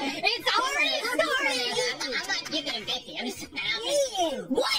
It's already started. I'm not giving him 50. I'm just Eating. What?